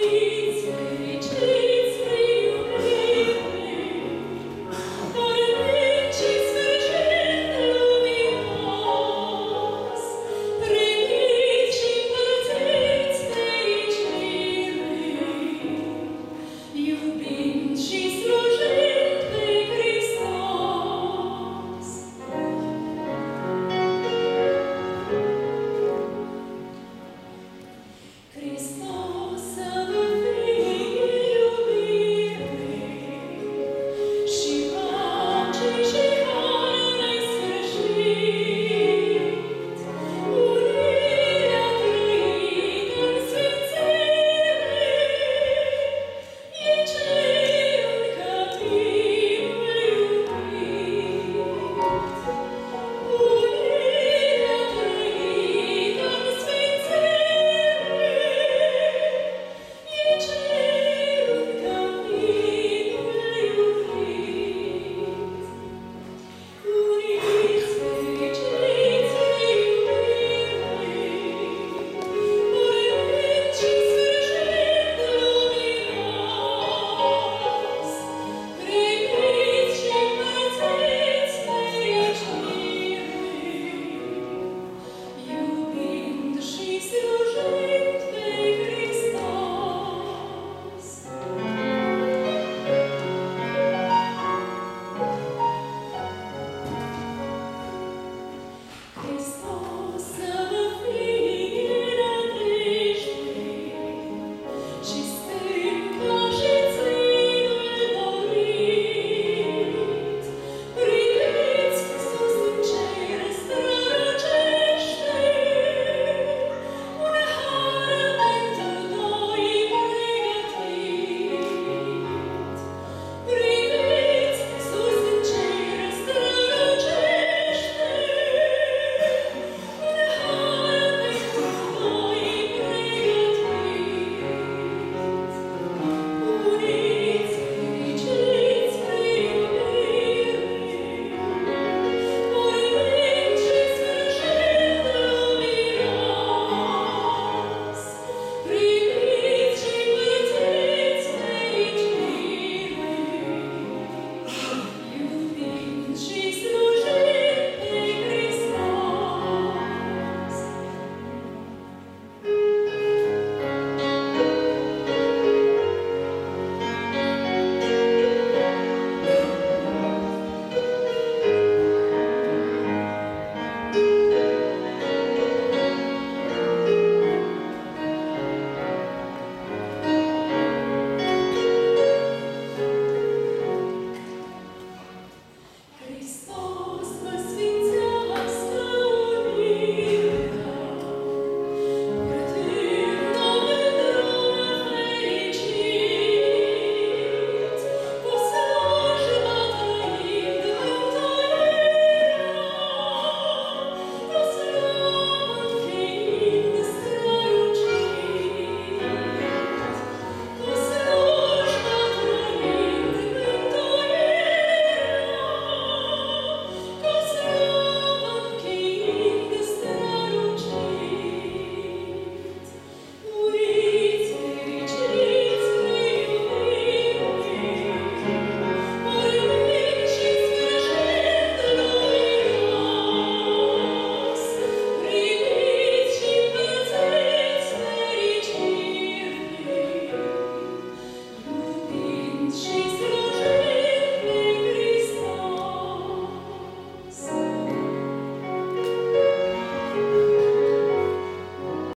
me.